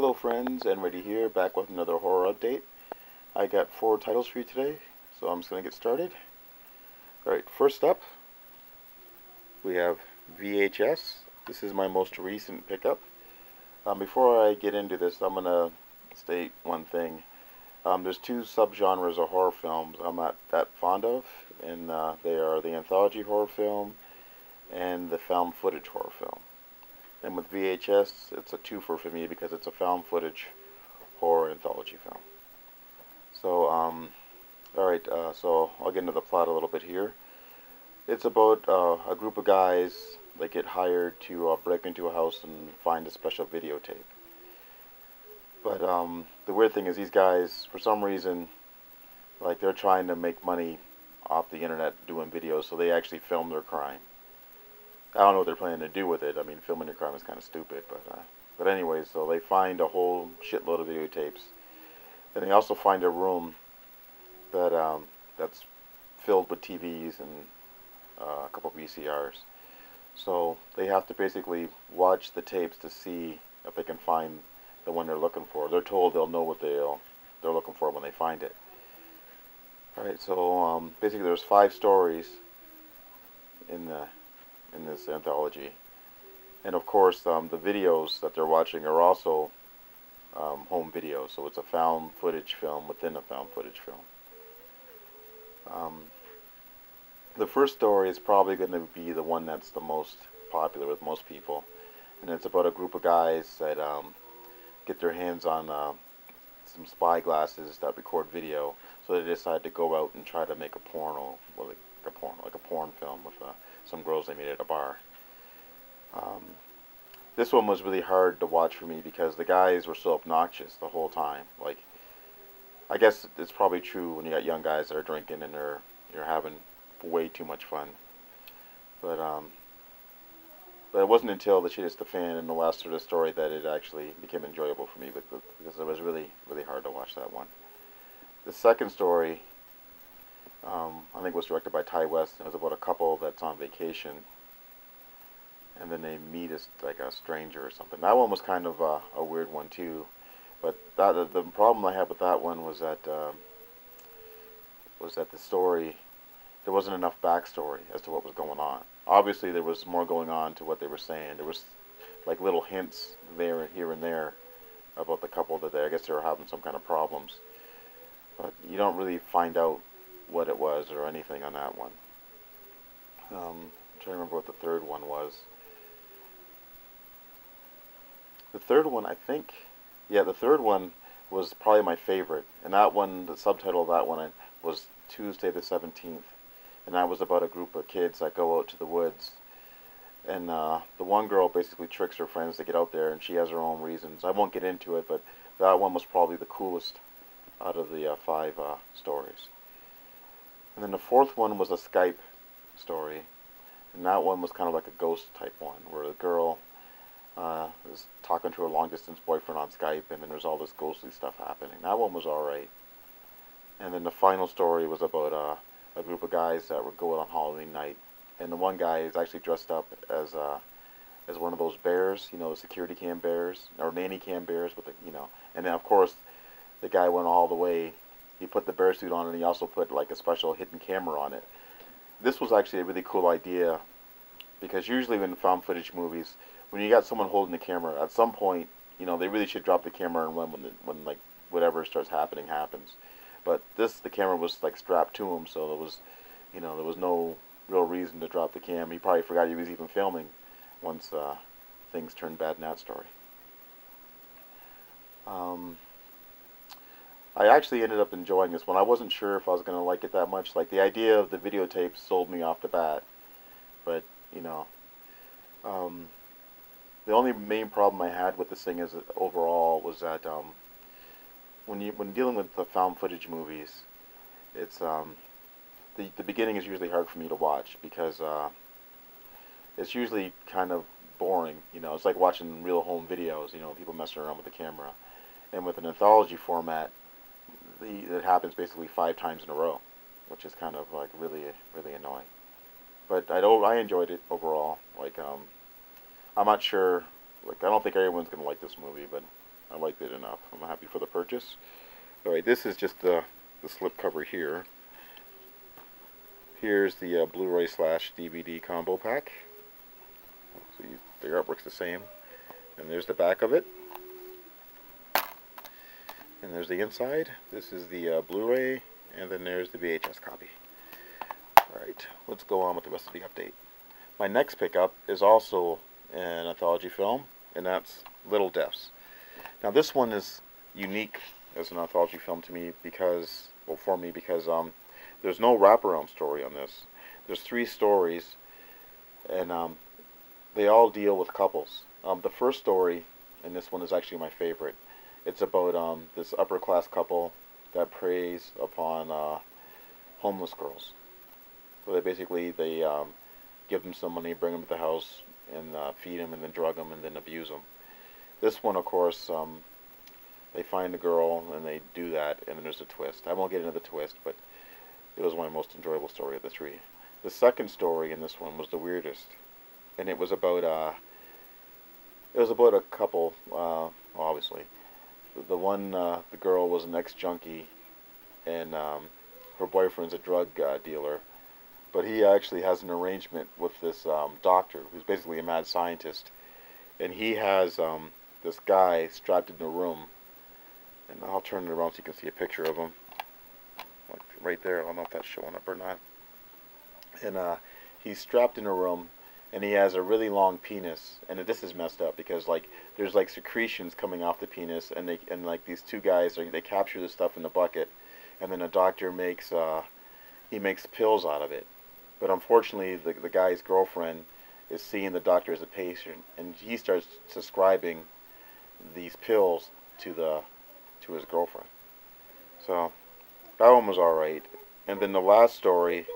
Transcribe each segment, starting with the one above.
Hello friends, nready here, back with another horror update. I got four titles for you today, so I'm just going to get started. Alright, first up, we have VHS. This is my most recent pickup. Um, before I get into this, I'm going to state one thing. Um, there's two subgenres of horror films I'm not that fond of, and uh, they are the anthology horror film and the found footage horror film. And with VHS, it's a twofer for me because it's a found footage horror anthology film. So, um, alright, uh, so I'll get into the plot a little bit here. It's about uh, a group of guys that get hired to uh, break into a house and find a special videotape. But um, the weird thing is these guys, for some reason, like they're trying to make money off the internet doing videos, so they actually film their crime. I don't know what they're planning to do with it. I mean, filming your crime is kind of stupid, but uh, but anyway, so they find a whole shitload of videotapes, and they also find a room that um, that's filled with TVs and uh, a couple of VCRs. So they have to basically watch the tapes to see if they can find the one they're looking for. They're told they'll know what they'll they're looking for when they find it. All right, so um, basically there's five stories in the in this anthology. And of course, um, the videos that they're watching are also um, home videos, so it's a found footage film within a found footage film. Um, the first story is probably going to be the one that's the most popular with most people, and it's about a group of guys that um, get their hands on uh, some spy glasses that record video, so they decide to go out and try to make a porno, well, like a porn, like a porn film with uh, some girls they meet at a bar. Um, this one was really hard to watch for me because the guys were so obnoxious the whole time. Like, I guess it's probably true when you got young guys that are drinking and they're you're having way too much fun. But um, but it wasn't until the shit hits the fan and the last sort of story that it actually became enjoyable for me because it was really really hard to watch that one. The second story um, I think it was directed by Ti West. It was about a couple that's on vacation, and then they meet as like a stranger or something. That one was kind of a, a weird one too, but that the, the problem I had with that one was that um, was that the story there wasn't enough backstory as to what was going on. Obviously, there was more going on to what they were saying. There was like little hints there and here and there about the couple that they I guess they were having some kind of problems, but you don't really find out what it was or anything on that one. Um, I'm trying to remember what the third one was. The third one, I think, yeah, the third one was probably my favorite. And that one, the subtitle of that one was Tuesday the 17th. And that was about a group of kids that go out to the woods. And uh, the one girl basically tricks her friends to get out there, and she has her own reasons. I won't get into it, but that one was probably the coolest out of the uh, five uh, stories. And then the fourth one was a Skype story. And that one was kind of like a ghost type one, where the girl uh, is talking to her long distance boyfriend on Skype, and then there's all this ghostly stuff happening. That one was alright. And then the final story was about uh, a group of guys that were going on Halloween night. And the one guy is actually dressed up as uh, as one of those bears, you know, security cam bears, or nanny cam bears with the, you know. And then, of course, the guy went all the way he put the bear suit on and he also put like a special hidden camera on it. This was actually a really cool idea because usually in found footage movies, when you got someone holding the camera, at some point, you know, they really should drop the camera and run when, the, when like whatever starts happening happens. But this, the camera was like strapped to him, so there was, you know, there was no real reason to drop the cam. He probably forgot he was even filming once uh, things turned bad in that story. Um, I actually ended up enjoying this one. I wasn't sure if I was going to like it that much. Like, the idea of the videotape sold me off the bat. But, you know, um, the only main problem I had with this thing is overall was that um, when you when dealing with the found footage movies, it's um, the the beginning is usually hard for me to watch because uh, it's usually kind of boring. You know, it's like watching real home videos. You know, people messing around with the camera, and with an anthology format, the it happens basically five times in a row, which is kind of like really really annoying. But I don't I enjoyed it overall. Like um, I'm not sure. Like I don't think everyone's gonna like this movie, but I liked it enough. I'm happy for the purchase. Alright, this is just the, the slip cover here. Here's the uh, Blu-ray slash DVD combo pack. So the artwork's the same. And there's the back of it. And there's the inside. This is the uh, Blu-ray, and then there's the VHS copy. Alright, let's go on with the rest of the update. My next pickup is also an anthology film, and that's Little Deaths. Now this one is unique as an anthology film to me because, well for me, because um, there's no wraparound story on this. There's three stories, and um, they all deal with couples. Um, the first story, and this one is actually my favorite, it's about um, this upper class couple that preys upon uh, homeless girls. So they basically they um, give them some money, bring them to the house, and uh, feed them, and then drug them, and then abuse them. This one, of course, um, they find the girl and they do that, and then there's a twist. I won't get into the twist, but it was my most enjoyable story of the three. The second story in this one was the weirdest, and it was about uh, it was about a couple, uh, obviously. The one, uh, the girl was an ex-junkie, and um, her boyfriend's a drug uh, dealer, but he actually has an arrangement with this um, doctor, who's basically a mad scientist, and he has um, this guy strapped in a room, and I'll turn it around so you can see a picture of him, like right there. I don't know if that's showing up or not. And uh, he's strapped in a room, and he has a really long penis, and this is messed up because like there's like secretions coming off the penis, and they and like these two guys are they capture the stuff in the bucket, and then a doctor makes uh, he makes pills out of it, but unfortunately the the guy's girlfriend is seeing the doctor as a patient, and he starts subscribing these pills to the to his girlfriend. So that one was all right. And then the last story,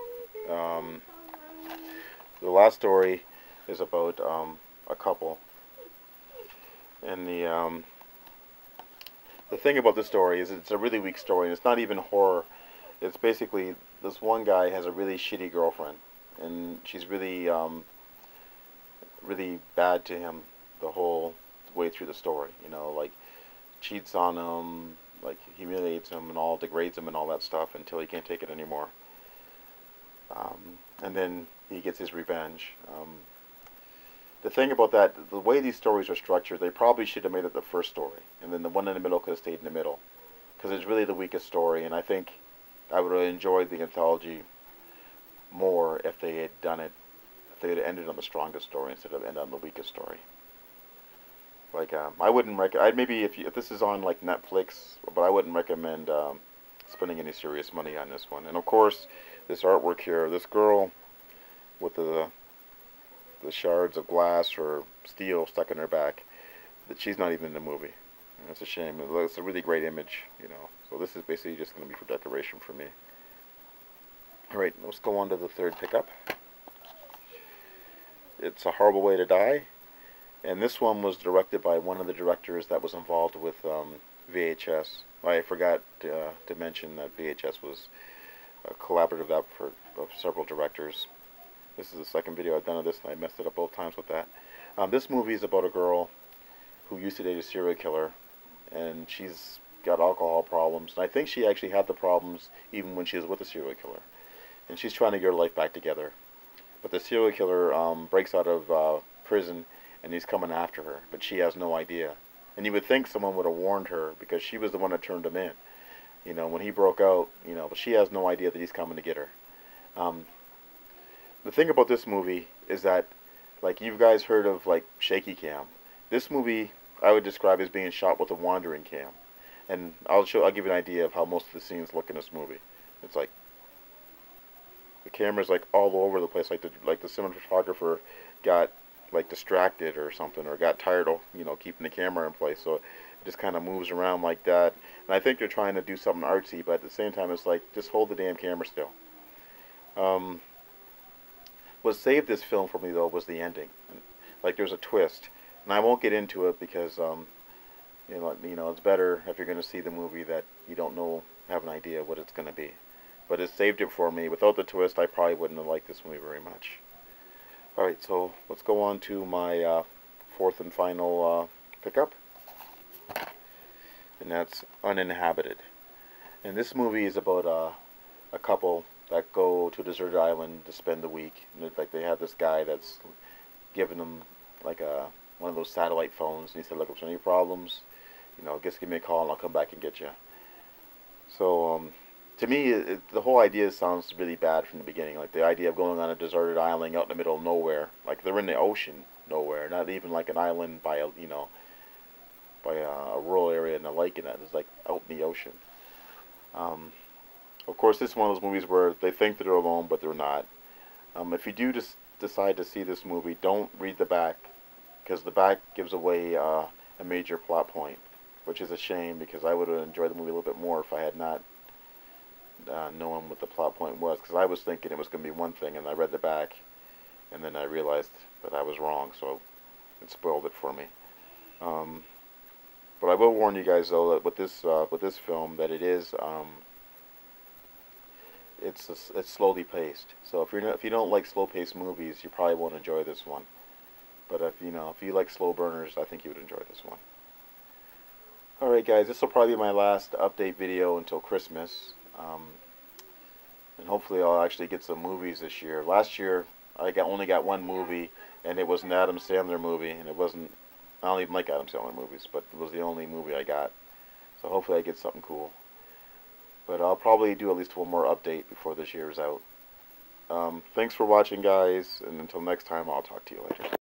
um, the last story is about um, a couple. And the um, the thing about the story is it's a really weak story, it's not even horror. It's basically this one guy has a really shitty girlfriend, and she's really um, really bad to him the whole way through the story. You know, like cheats on him, like humiliates him and all, degrades him and all that stuff until he can't take it anymore. Um, and then he gets his revenge. Um, the thing about that, the way these stories are structured, they probably should have made it the first story, and then the one in the middle could have stayed in the middle, because it's really the weakest story. And I think I would have enjoyed the anthology more if they had done it, if they had ended on the strongest story instead of ended on the weakest story. Like um, I wouldn't recommend. Maybe if, you, if this is on like Netflix, but I wouldn't recommend um, spending any serious money on this one. And of course, this artwork here, this girl with the the shards of glass or steel stuck in her back, that she's not even in the movie. And it's a shame. It's a really great image, you know. So this is basically just going to be for decoration for me. All right, let's go on to the third pickup. It's a horrible way to die and this one was directed by one of the directors that was involved with um, VHS. I forgot uh, to mention that VHS was a collaborative effort of several directors. This is the second video I've done of this, and I messed it up both times with that. Um, this movie is about a girl who used to date a serial killer, and she's got alcohol problems. And I think she actually had the problems even when she was with the serial killer. And she's trying to get her life back together. But the serial killer um, breaks out of uh, prison and he's coming after her, but she has no idea. And you would think someone would have warned her because she was the one that turned him in. You know, when he broke out, you know, but she has no idea that he's coming to get her. Um, the thing about this movie is that, like, you guys heard of, like, shaky cam. This movie, I would describe as being shot with a wandering cam. And I'll show, I'll give you an idea of how most of the scenes look in this movie. It's like, the camera's, like, all over the place. Like, the, like the cinematographer got like distracted or something or got tired of you know keeping the camera in place so it just kind of moves around like that and I think they're trying to do something artsy but at the same time it's like just hold the damn camera still um, what saved this film for me though was the ending. Like there's a twist. And I won't get into it because um, you know you know it's better if you're going to see the movie that you don't know have an idea what it's going to be. But it saved it for me. Without the twist I probably wouldn't have liked this movie very much. Alright, so let's go on to my uh, fourth and final uh, pickup. and that's Uninhabited. And this movie is about uh, a couple that go to a deserted island to spend the week. And like they have this guy that's giving them like a one of those satellite phones, and he said, "Look, if any problems, you know, just give me a call and I'll come back and get you." So um, to me, it, the whole idea sounds really bad from the beginning. Like the idea of going on a deserted island out in the middle of nowhere, like they're in the ocean, nowhere, not even like an island by a you know by a, a rural area and a lake in it. It's like out in the ocean. Um, of course, this is one of those movies where they think that they're alone, but they're not. Um, if you do decide to see this movie, don't read the back, because the back gives away uh, a major plot point, which is a shame because I would have enjoyed the movie a little bit more if I had not uh, known what the plot point was. Because I was thinking it was going to be one thing, and I read the back, and then I realized that I was wrong, so it spoiled it for me. Um, but I will warn you guys though that with this uh, with this film that it is um, it's a, it's slowly paced. So if you're not, if you don't like slow paced movies, you probably won't enjoy this one. But if you know if you like slow burners, I think you would enjoy this one. Alright guys, this will probably be my last update video until Christmas. Um, and hopefully I'll actually get some movies this year. Last year I got, only got one movie and it was an Adam Sandler movie and it wasn't I don't even like Adam Sandler movies, but it was the only movie I got. So hopefully I get something cool. But I'll probably do at least one more update before this year is out. Um, thanks for watching, guys, and until next time, I'll talk to you later.